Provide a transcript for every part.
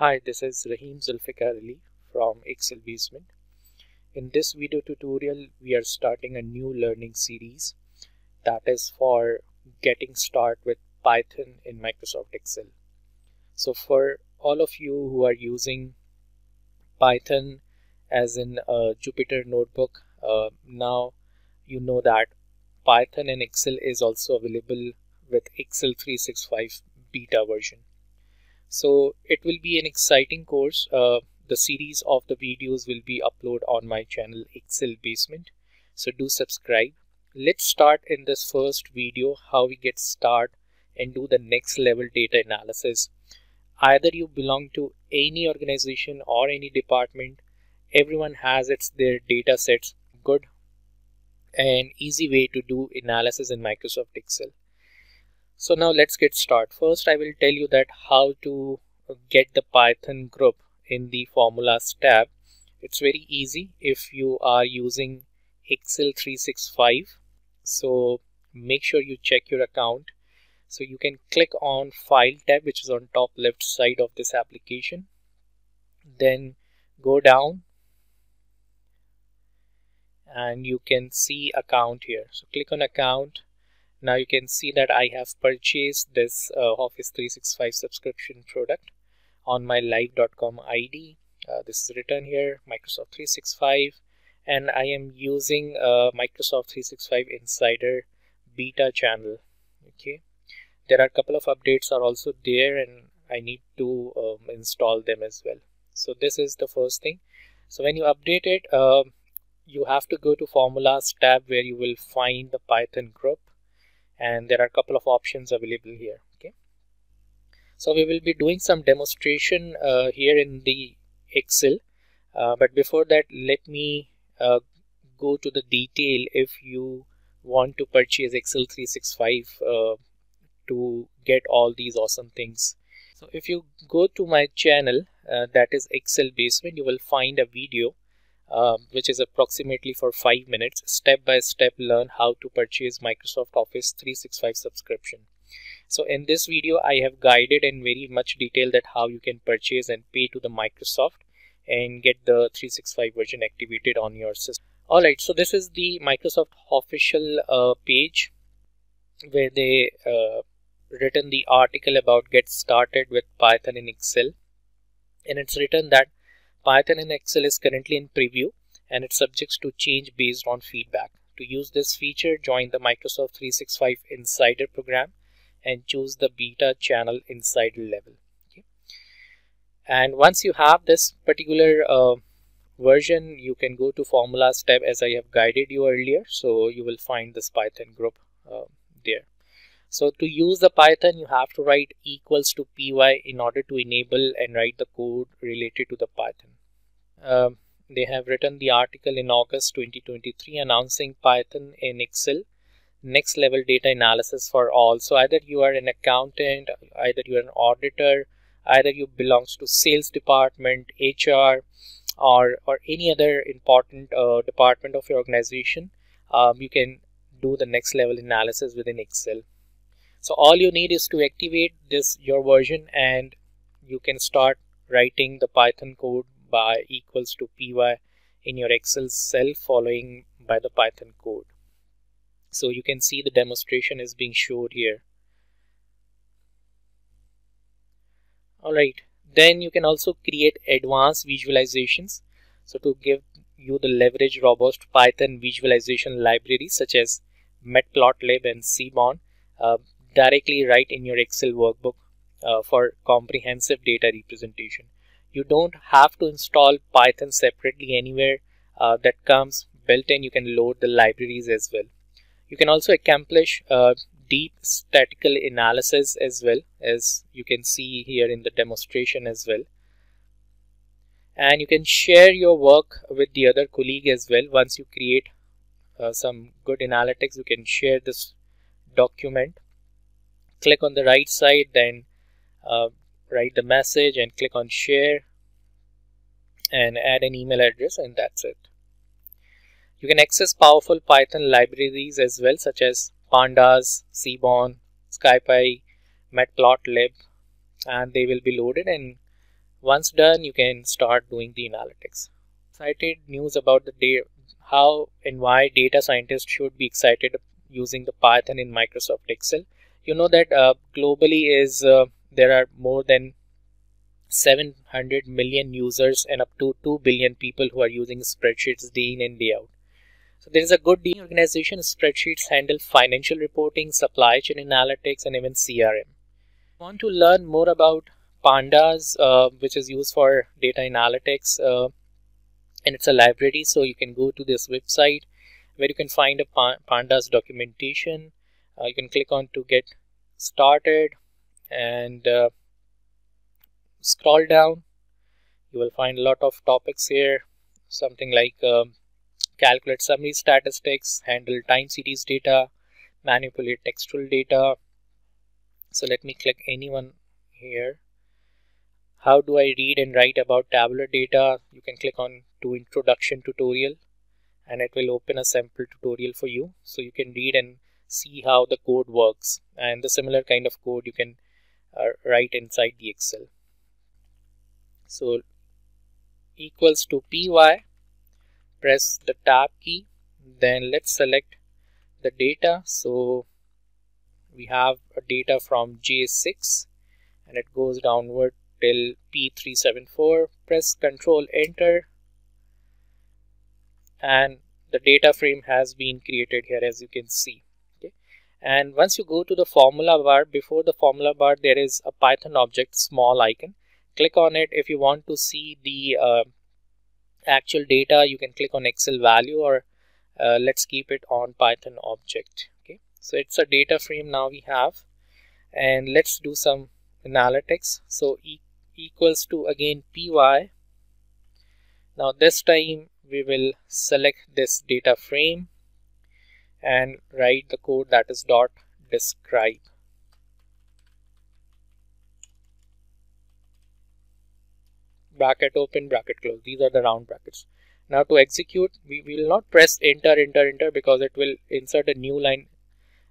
Hi, this is Rahim Zulfiqar Ali from Excel Basement. In this video tutorial, we are starting a new learning series that is for getting started with Python in Microsoft Excel. So for all of you who are using Python as in a Jupyter notebook, uh, now you know that Python in Excel is also available with Excel 365 beta version. So it will be an exciting course. Uh, the series of the videos will be uploaded on my channel Excel Basement. So do subscribe. Let's start in this first video how we get start and do the next level data analysis. Either you belong to any organization or any department, everyone has its their data sets good and easy way to do analysis in Microsoft Excel. So now let's get started. First, I will tell you that how to get the Python group in the formulas tab. It's very easy if you are using Excel 365. So make sure you check your account. So you can click on file tab, which is on top left side of this application. Then go down and you can see account here. So click on account now you can see that I have purchased this uh, Office 365 subscription product on my live.com ID. Uh, this is written here Microsoft 365 and I am using uh, Microsoft 365 Insider beta channel. Okay, there are a couple of updates are also there and I need to um, install them as well. So this is the first thing. So when you update it, uh, you have to go to formulas tab where you will find the Python group and there are a couple of options available here okay? So we will be doing some demonstration uh, here in the excel. Uh, but before that let me uh, go to the detail if you want to purchase excel 365 uh, to get all these awesome things. So if you go to my channel uh, that is excel basement you will find a video um, which is approximately for 5 minutes. Step by step learn how to purchase Microsoft Office 365 subscription. So in this video I have guided in very much detail that how you can purchase and pay to the Microsoft and get the 365 version activated on your system. Alright so this is the Microsoft official uh, page where they uh, written the article about get started with Python in Excel. And it's written that Python in Excel is currently in preview and it's subject to change based on feedback. To use this feature, join the Microsoft 365 Insider program and choose the beta channel insider level. Okay. And once you have this particular uh, version, you can go to formulas tab as I have guided you earlier. So you will find this Python group uh, there. So to use the Python, you have to write equals to py in order to enable and write the code related to the Python. Um, they have written the article in August 2023 announcing Python in Excel next level data analysis for all. So either you are an accountant, either you are an auditor, either you belongs to sales department, HR, or or any other important uh, department of your organization, um, you can do the next level analysis within Excel. So all you need is to activate this your version and you can start writing the Python code by equals to py in your Excel cell following by the Python code. So you can see the demonstration is being showed here. Alright, then you can also create advanced visualizations. So to give you the leverage robust Python visualization libraries such as Matplotlib and Seaborn, uh, directly write in your Excel workbook uh, for comprehensive data representation. You don't have to install Python separately anywhere uh, that comes built in. You can load the libraries as well. You can also accomplish uh, deep statistical analysis as well as you can see here in the demonstration as well. And you can share your work with the other colleague as well. Once you create uh, some good analytics, you can share this document click on the right side then uh, write the message and click on share and add an email address and that's it. You can access powerful python libraries as well such as pandas seaborn scipy matplotlib and they will be loaded and once done you can start doing the analytics. Cited news about the day how and why data scientists should be excited using the python in microsoft excel. You know that uh, globally is uh, there are more than 700 million users and up to 2 billion people who are using spreadsheets day in and day out. So there is a good deal. organization spreadsheets handle financial reporting supply chain analytics and even crm want to learn more about pandas uh, which is used for data analytics uh, and it's a library so you can go to this website where you can find a pandas documentation. Uh, you can click on to get started and uh, scroll down. You will find a lot of topics here. Something like um, calculate summary statistics handle time series data manipulate textual data. So let me click anyone here. How do I read and write about tabular data? You can click on to introduction tutorial and it will open a sample tutorial for you. So you can read and see how the code works. And the similar kind of code you can uh, write inside the excel. So equals to py press the tab key then let's select the data. So we have a data from J6 and it goes downward till P374 press control enter and the data frame has been created here as you can see and once you go to the formula bar before the formula bar there is a python object small icon. Click on it. If you want to see the uh, actual data you can click on excel value or uh, let's keep it on python object. Okay. So it's a data frame now we have. And let's do some analytics. So e equals to again py now this time we will select this data frame and write the code that is dot describe. Bracket open bracket close. These are the round brackets. Now to execute we will not press enter enter enter because it will insert a new line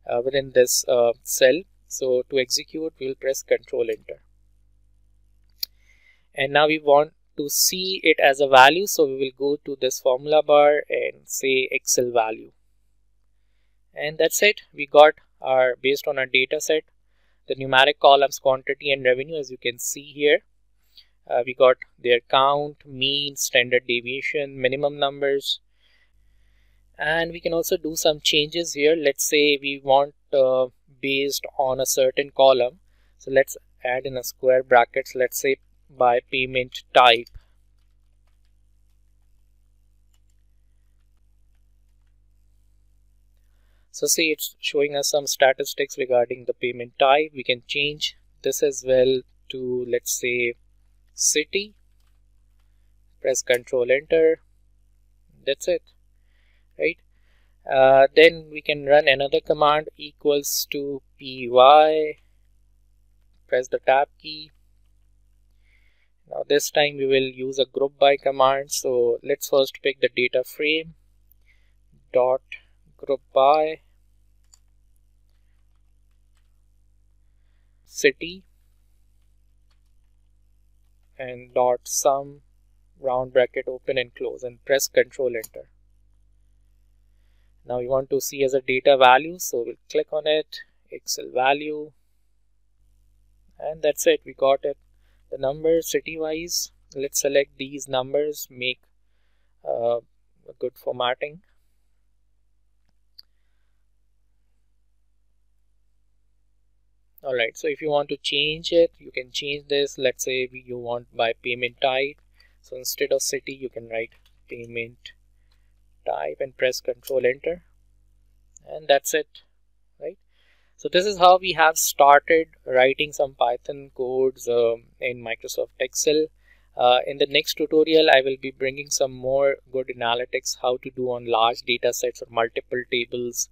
uh, within this uh, cell. So to execute we'll press control enter. And now we want to see it as a value. So we will go to this formula bar and say excel value and that's it. We got our based on our data set the numeric columns quantity and revenue as you can see here. Uh, we got their count mean standard deviation minimum numbers. And we can also do some changes here. Let's say we want uh, based on a certain column. So let's add in a square brackets let's say by payment type so see it's showing us some statistics regarding the payment type. We can change this as well to let's say city. Press control enter. That's it right? Uh, then we can run another command equals to py. Press the tab key. Now this time we will use a group by command. So let's first pick the data frame. Dot group by city and dot sum round bracket open and close and press control enter. Now we want to see as a data value so we'll click on it excel value and that's it we got it. The numbers city wise let's select these numbers make uh, a good formatting alright so if you want to change it you can change this. Let's say you want by payment type. So instead of city you can write payment type and press control enter. And that's it right? So this is how we have started writing some Python codes um, in Microsoft Excel. Uh, in the next tutorial, I will be bringing some more good analytics, how to do on large data sets or multiple tables